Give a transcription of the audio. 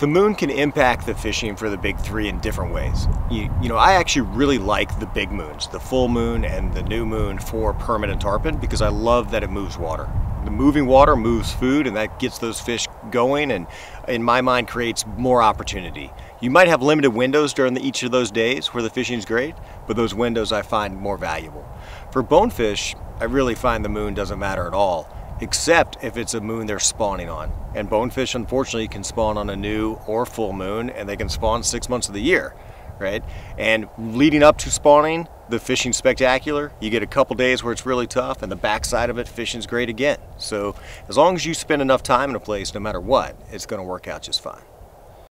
The moon can impact the fishing for the big three in different ways. You, you know, I actually really like the big moons, the full moon and the new moon for permit and tarpon because I love that it moves water. The moving water moves food and that gets those fish going and in my mind creates more opportunity. You might have limited windows during the, each of those days where the fishing is great, but those windows I find more valuable. For bonefish, I really find the moon doesn't matter at all except if it's a moon they're spawning on. And bonefish, unfortunately, can spawn on a new or full moon, and they can spawn six months of the year, right? And leading up to spawning, the fishing's spectacular. You get a couple days where it's really tough, and the backside of it, fishing's great again. So as long as you spend enough time in a place, no matter what, it's going to work out just fine.